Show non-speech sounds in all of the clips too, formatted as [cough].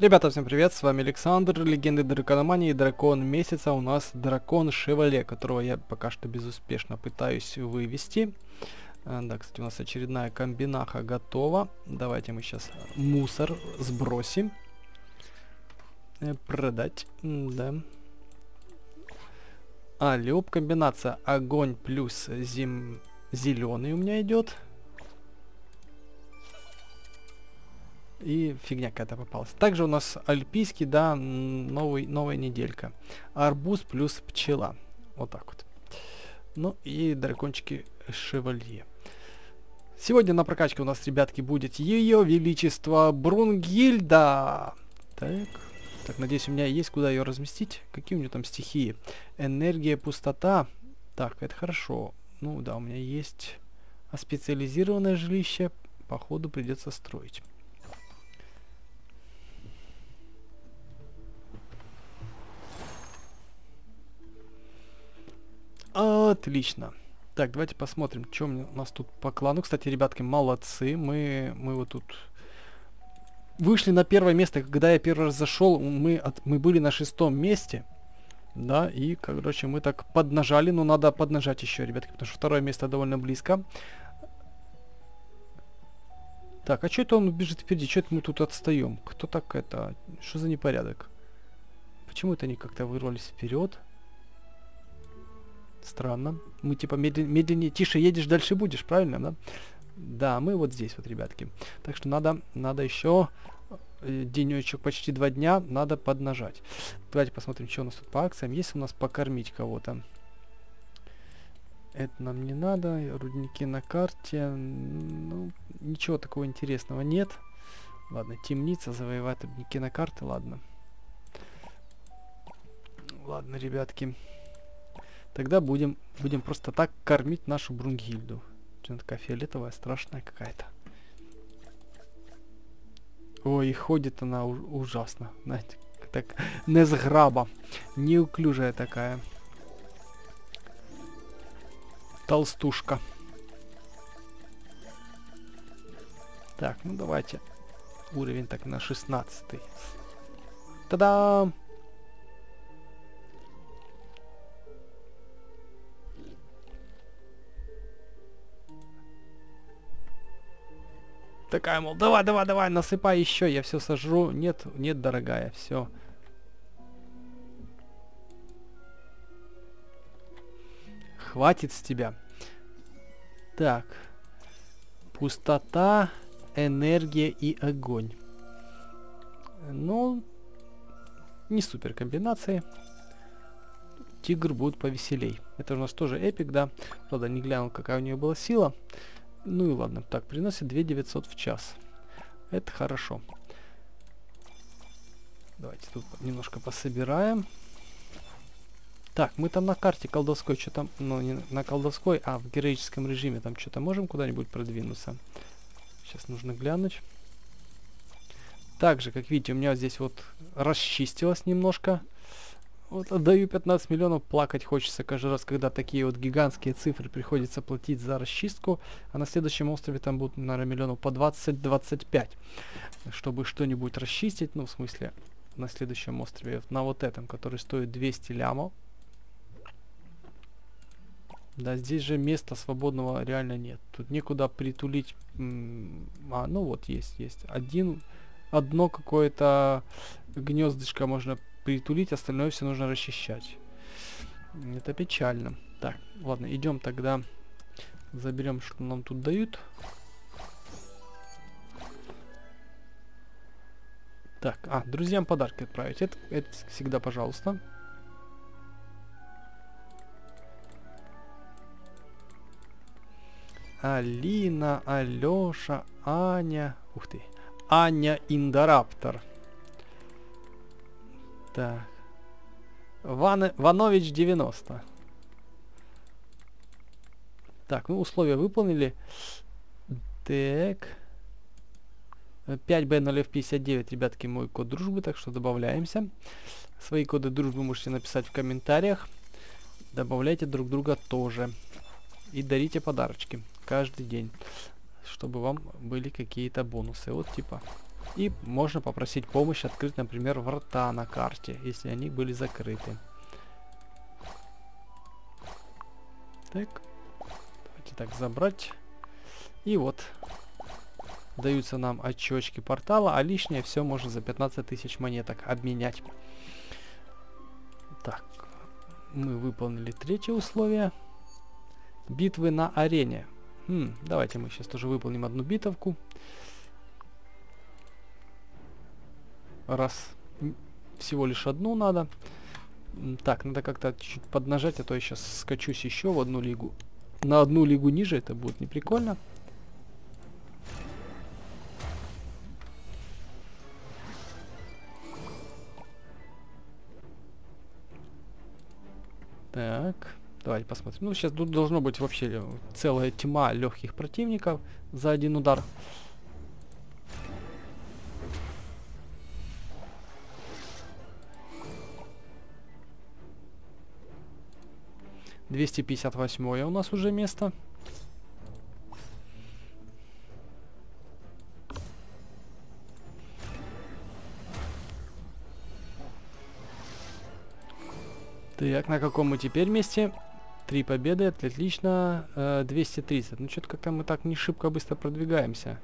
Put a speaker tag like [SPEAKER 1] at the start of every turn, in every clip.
[SPEAKER 1] Ребята, всем привет, с вами Александр, легенды Дракономании, дракон месяца, у нас дракон Шевале, которого я пока что безуспешно пытаюсь вывести. А, да, кстати, у нас очередная комбинаха готова. Давайте мы сейчас мусор сбросим. Э, продать, да. А, лёб комбинация огонь плюс зим... зеленый у меня идет. И фигня какая-то попалась. Также у нас альпийский, да, новый, новая неделька. Арбуз плюс пчела. Вот так вот. Ну и дракончики шевалье. Сегодня на прокачке у нас, ребятки, будет ее величество Брунгильда. Так. Так, надеюсь, у меня есть куда ее разместить. Какие у нее там стихии? Энергия, пустота. Так, это хорошо. Ну да, у меня есть а специализированное жилище. Походу придется строить. Отлично. Так, давайте посмотрим, что у нас тут по клану. Кстати, ребятки, молодцы. Мы, мы вот тут вышли на первое место. Когда я первый раз зашел, мы, от, мы были на шестом месте. Да, и, короче, мы так поднажали. Но надо поднажать еще, ребятки, потому что второе место довольно близко. Так, а что это он бежит впереди? Что это мы тут отстаем? Кто так это? Что за непорядок? Почему это они как-то вырвались вперед? Странно. Мы типа медлен медленнее, тише едешь, дальше будешь, правильно, да? Да, мы вот здесь вот, ребятки. Так что надо, надо еще э, денечек, почти два дня, надо поднажать. Давайте посмотрим, что у нас тут по акциям. Есть у нас покормить кого-то? Это нам не надо. Рудники на карте. Ну, ничего такого интересного нет. Ладно, темница, завоевать рудники на карте, ладно. Ладно, ребятки. Тогда будем, будем просто так кормить нашу Брунгильду. Она такая фиолетовая, страшная какая-то. Ой, ходит она ужасно. Знаете, так незграба. Неуклюжая такая. Толстушка. Так, ну давайте. Уровень так на 16. Та-дам! Такая, мол, давай, давай, давай, насыпай еще, я все сожру. Нет, нет, дорогая, все. Хватит с тебя. Так. Пустота, энергия и огонь. Ну, не супер комбинации. Тигр будет повеселей. Это у нас тоже эпик, да. Правда, не глянул, какая у нее была сила. Ну и ладно. Так, приносит 2 900 в час. Это хорошо. Давайте тут немножко пособираем. Так, мы там на карте колдовской, что там, ну не на колдовской, а в героическом режиме там что-то можем куда-нибудь продвинуться. Сейчас нужно глянуть. Также, как видите, у меня здесь вот расчистилось немножко. Вот отдаю 15 миллионов, плакать хочется каждый раз, когда такие вот гигантские цифры приходится платить за расчистку, а на следующем острове там будут, наверное, миллионов по 20-25, чтобы что-нибудь расчистить, ну, в смысле, на следующем острове, на вот этом, который стоит 200 лямов. Да, здесь же места свободного реально нет. Тут некуда притулить... А, ну вот, есть, есть. Один, одно какое-то гнездышко можно притулить, остальное все нужно расчищать. Это печально. Так, ладно, идем тогда. Заберем, что нам тут дают. Так, а, друзьям подарки отправить. Это, это всегда, пожалуйста. Алина, Алёша, Аня. Ух ты. Аня Индораптор. Так. Ван... Ванович 90. Так, ну условия выполнили. Так. 5B0F59, ребятки, мой код дружбы, так что добавляемся. Свои коды дружбы можете написать в комментариях. Добавляйте друг друга тоже. И дарите подарочки каждый день, чтобы вам были какие-то бонусы. Вот типа И можно попросить помощь открыть, например, врата на карте, если они были закрыты. Так. Давайте так забрать. И вот. Даются нам очечки портала, а лишнее все можно за 15 тысяч монеток обменять. Так. Мы выполнили третье условие. Битвы на арене. Хм, давайте мы сейчас тоже выполним одну битовку. Раз всего лишь одну надо. Так, надо как-то чуть поднажать, а то я сейчас скачусь еще в одну лигу. На одну лигу ниже это будет не прикольно. Так, давайте посмотрим. Ну, сейчас тут должно быть вообще целая тьма легких противников за один удар. 258 у нас уже место. Так, на каком мы теперь месте? Три победы, отлично. Э, 230. Ну, что-то как-то мы так не шибко быстро продвигаемся.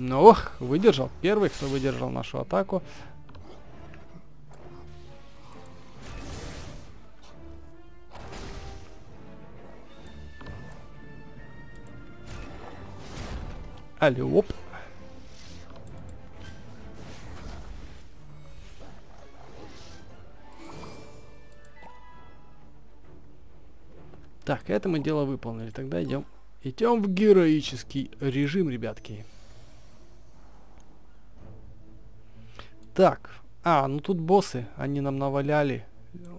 [SPEAKER 1] Ну, ох, выдержал. Первый, кто выдержал нашу атаку. Алло, оп. Так, это мы дело выполнили. Тогда идем. Идем в героический режим, ребятки. Так. А, ну тут боссы. Они нам наваляли.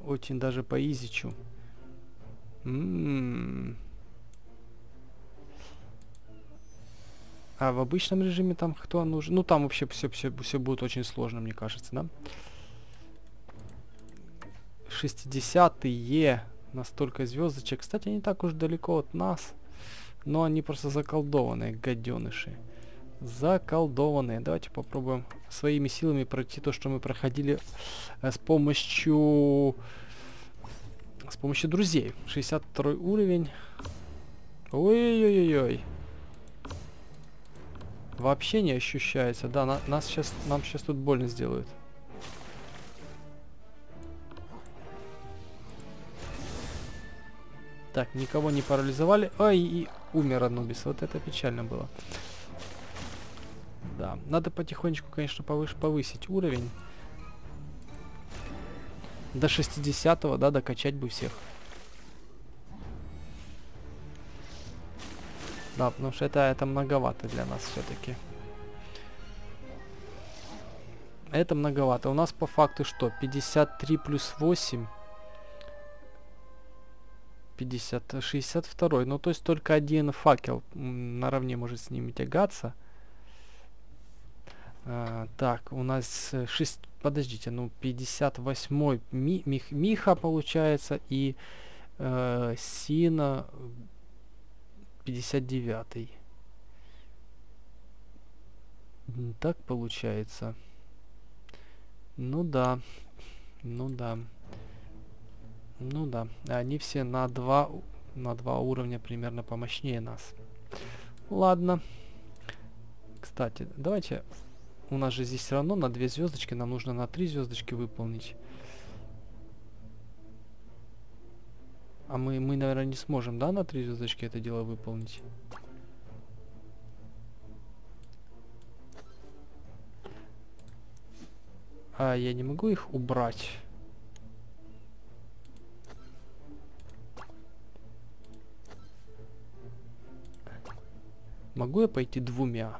[SPEAKER 1] Очень даже по изичу. А в обычном режиме там кто нужен? Ну там вообще все, все, все будет очень сложно, мне кажется, да? 60-е. Настолько звездочек. Кстати, они так уж далеко от нас. Но они просто заколдованные, гаденыши заколдованные. Давайте попробуем своими силами пройти то, что мы проходили э, с помощью с помощью друзей. 62 уровень. Ой-ой-ой-ой. Вообще не ощущается. Да, на, нас сейчас, нам сейчас тут больно сделают. Так, никого не парализовали. Ой, и умер Анубис. Вот это печально было. Да, надо потихонечку, конечно, повыше повысить уровень. До 60-го, да, докачать бы всех. Да, потому что это, это многовато для нас все-таки. Это многовато. У нас по факту что? 53 плюс 8. 50, 62. Ну, то есть только один факел наравне может с ними тягаться. А, так, у нас 6... Подождите, ну 58-й Ми, Мих, Миха получается и э, Сина 59-й. Так получается. Ну да. Ну да. Ну да. Они все на два, на два уровня примерно помощнее нас. Ладно. Кстати, давайте у нас же здесь все равно на две звездочки, нам нужно на три звездочки выполнить. А мы, мы, наверное, не сможем, да, на три звездочки это дело выполнить? А, я не могу их убрать. Могу я пойти двумя?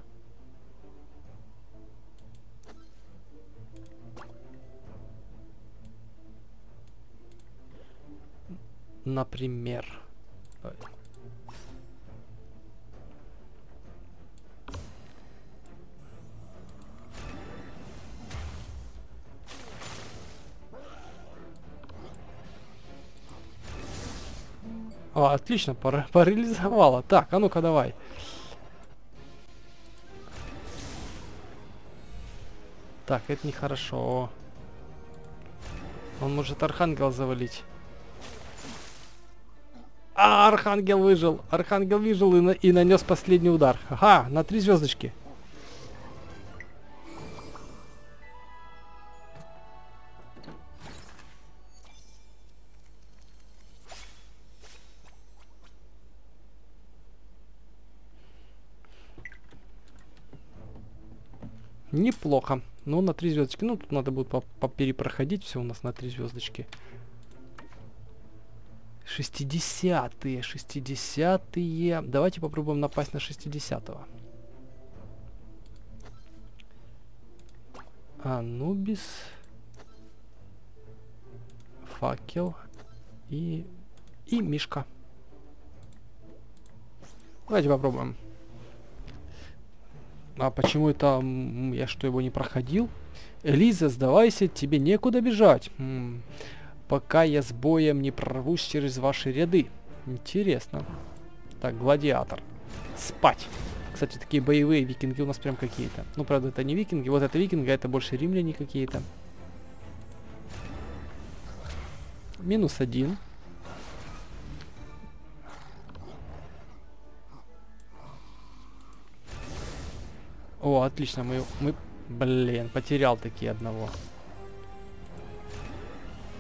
[SPEAKER 1] Например. О, отлично, пар [laughs] парализовала. Так, а ну-ка давай. Так, это нехорошо. Он может Архангел завалить. А, Архангел выжил. Архангел выжил и, на и нанес последний удар. Ага, на три звездочки. Неплохо. Ну, на три звездочки. Ну, тут надо будет перепроходить все у нас на три звездочки. 60-е, 60-е. Давайте попробуем напасть на 60-го. Анубис. Факел. И... И Мишка. Давайте попробуем. А почему это... Я что, его не проходил? Элиза, сдавайся, тебе некуда бежать. Пока я с боем не прорвусь через ваши ряды. Интересно. Так, гладиатор. Спать. Кстати, такие боевые викинги у нас прям какие-то. Ну, правда, это не викинги. Вот это викинга, это больше римляне какие-то. Минус один. О, отлично, мы, мы, блин, потерял такие одного.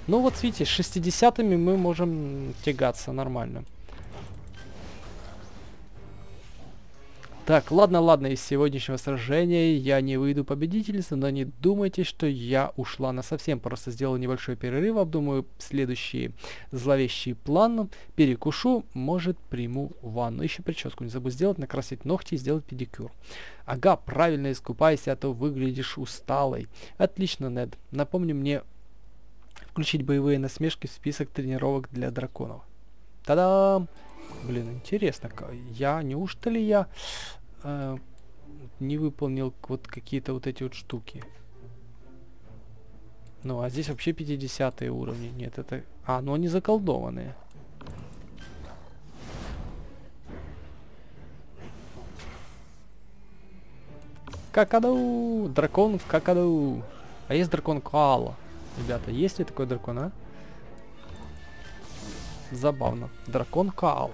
[SPEAKER 1] Ну вот видите, с 60-ми мы можем тягаться нормально. Так, ладно, ладно, из сегодняшнего сражения я не выйду победительницей, но не думайте, что я ушла на совсем. Просто сделаю небольшой перерыв, обдумаю следующий зловещий план, перекушу, может приму ванну. Еще прическу не забудь сделать, накрасить ногти и сделать педикюр. Ага, правильно искупайся, а то выглядишь усталой. Отлично, Нед. Напомни мне включить боевые насмешки в список тренировок для драконов. Та-дам! Блин, интересно, я, неужто ли я э, не выполнил вот какие-то вот эти вот штуки. Ну, а здесь вообще 50 уровни. Нет, это... А, ну они заколдованные. Какаду! Дракон какаду! А есть дракон Каала. Ребята, есть ли такой дракон, а? Забавно. Дракон Каала.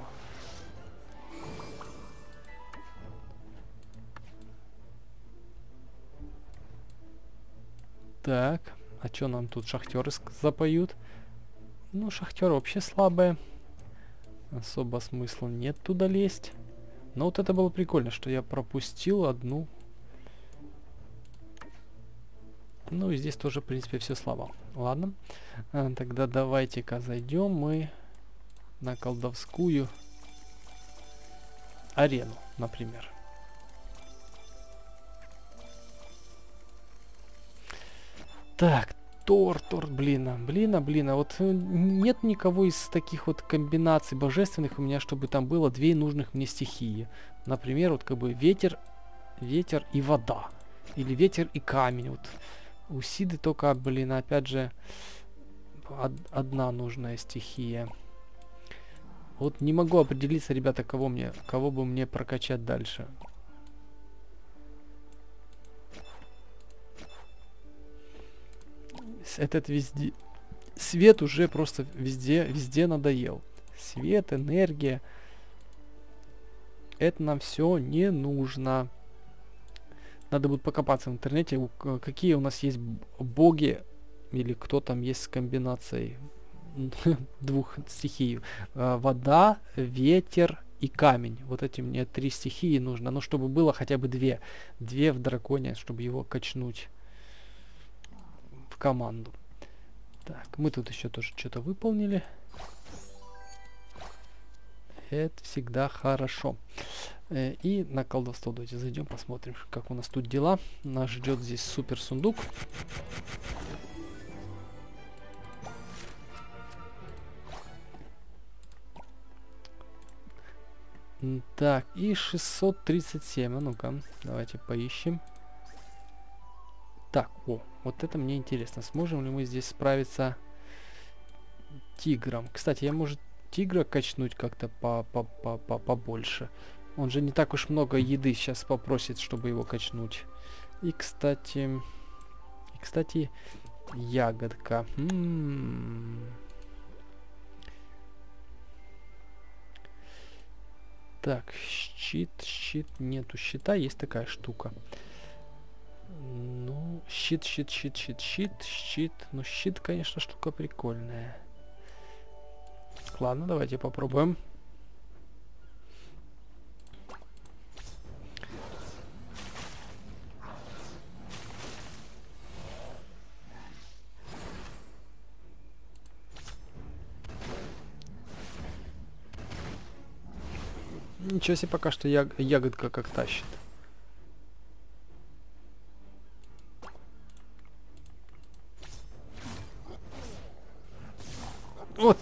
[SPEAKER 1] Так, а что нам тут шахтеры запоют? Ну, шахтеры вообще слабые. Особо смысла нет туда лезть. Но вот это было прикольно, что я пропустил одну. Ну и здесь тоже, в принципе, все слабо. Ладно. А, тогда давайте-ка зайдем мы на колдовскую арену, например. Так, Тор, Тор, блин, а, блин, а, блин, а вот э, нет никого из таких вот комбинаций божественных у меня, чтобы там было две нужных мне стихии. Например, вот как бы ветер, ветер и вода. Или ветер и камень. Вот у Сиды только, блин, опять же, од одна нужная стихия. Вот не могу определиться, ребята, кого мне, кого бы мне прокачать дальше. этот везде... Свет уже просто везде, везде надоел. Свет, энергия. Это нам все не нужно. Надо будет покопаться в интернете, какие у нас есть боги, или кто там есть с комбинацией [laughs] двух стихий. А, вода, ветер и камень. Вот эти мне три стихии нужно. Ну, чтобы было хотя бы две. Две в драконе, чтобы его качнуть в команду. Так, мы тут еще тоже что-то выполнили. Это всегда хорошо. Э, и на колдовство давайте зайдем, посмотрим, как у нас тут дела. Нас ждет здесь супер сундук. Так, и 637. А ну-ка, давайте поищем. Так, о, вот это мне интересно. Сможем ли мы здесь справиться тигром? Кстати, я, может, тигра качнуть как-то по по по по побольше. Он же не так уж много еды сейчас попросит, чтобы его качнуть. И, кстати... И, кстати, ягодка. М -м -м. Так, щит, щит, нету щита, есть такая штука. Ну, щит, щит, щит, щит, щит, щит. Ну, щит, конечно, штука прикольная. Ладно, давайте попробуем. Ничего себе пока что яг ягодка как тащит.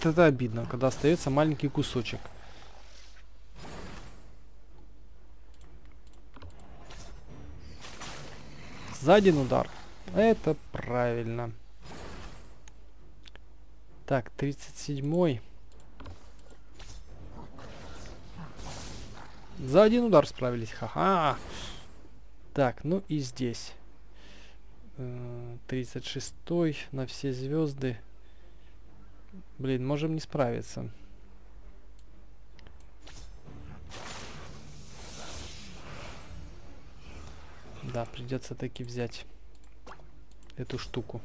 [SPEAKER 1] Это обидно, когда остается маленький кусочек. За один удар. Это правильно. Так, 37-й. За один удар справились. Ха-ха. Так, ну и здесь. 36-й э, на все звезды. Блин, можем не справиться. Да, придется таки взять эту штуку.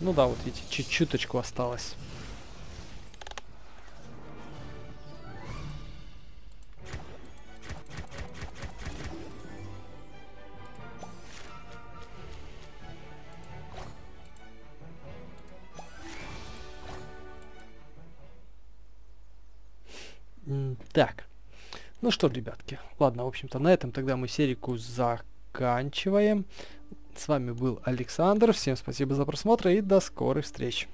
[SPEAKER 1] Ну да, вот видите, чуть-чуточку осталось. Ну что, ребятки, ладно, в общем-то, на этом тогда мы серику заканчиваем. С вами был Александр, всем спасибо за просмотр и до скорых встреч.